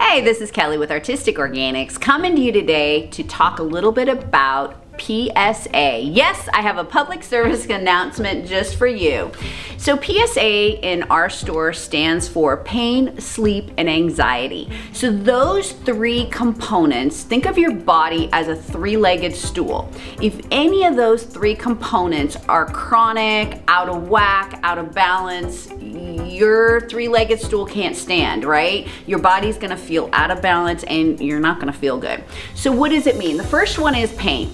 Hey, this is Kelly with Artistic Organics coming to you today to talk a little bit about PSA. Yes, I have a public service announcement just for you. So PSA in our store stands for pain, sleep, and anxiety. So those three components, think of your body as a three-legged stool. If any of those three components are chronic, out of whack, out of balance, your three-legged stool can't stand, right? Your body's gonna feel out of balance and you're not gonna feel good. So what does it mean? The first one is pain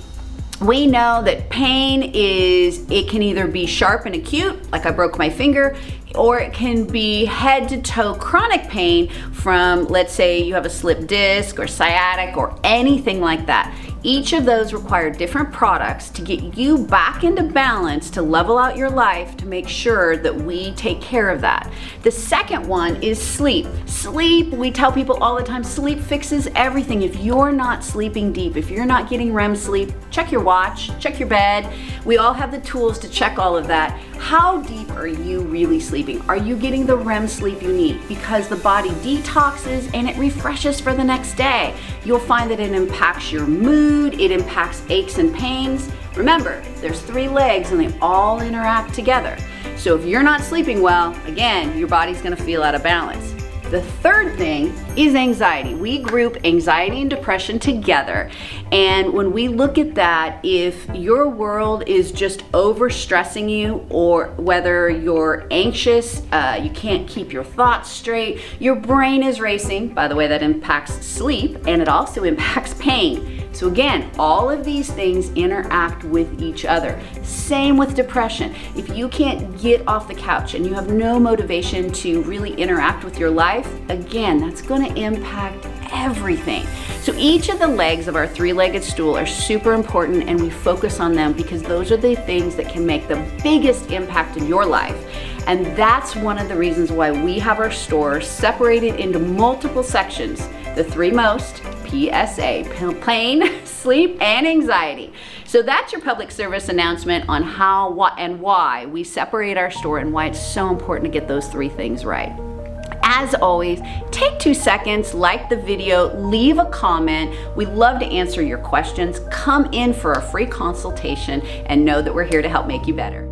we know that pain is, it can either be sharp and acute, like I broke my finger, or it can be head to toe chronic pain from, let's say you have a slip disc or sciatic or anything like that. Each of those require different products to get you back into balance to level out your life to make sure that we take care of that. The second one is sleep. Sleep, we tell people all the time, sleep fixes everything. If you're not sleeping deep, if you're not getting REM sleep, check your watch, check your bed. We all have the tools to check all of that. How deep are you really sleeping? Are you getting the REM sleep you need? Because the body detoxes and it refreshes for the next day. You'll find that it impacts your mood, it impacts aches and pains. Remember, there's three legs and they all interact together. So if you're not sleeping well, again, your body's gonna feel out of balance. The third thing is anxiety. We group anxiety and depression together. And when we look at that, if your world is just overstressing you, or whether you're anxious, uh, you can't keep your thoughts straight, your brain is racing, by the way, that impacts sleep and it also impacts pain. So again, all of these things interact with each other. Same with depression. If you can't get off the couch and you have no motivation to really interact with your life, again, that's gonna impact everything. So each of the legs of our three-legged stool are super important and we focus on them because those are the things that can make the biggest impact in your life. And that's one of the reasons why we have our store separated into multiple sections. The three most, PSA, pain, sleep, and anxiety. So that's your public service announcement on how, what, and why we separate our store and why it's so important to get those three things right. As always, take two seconds, like the video, leave a comment. We love to answer your questions. Come in for a free consultation and know that we're here to help make you better.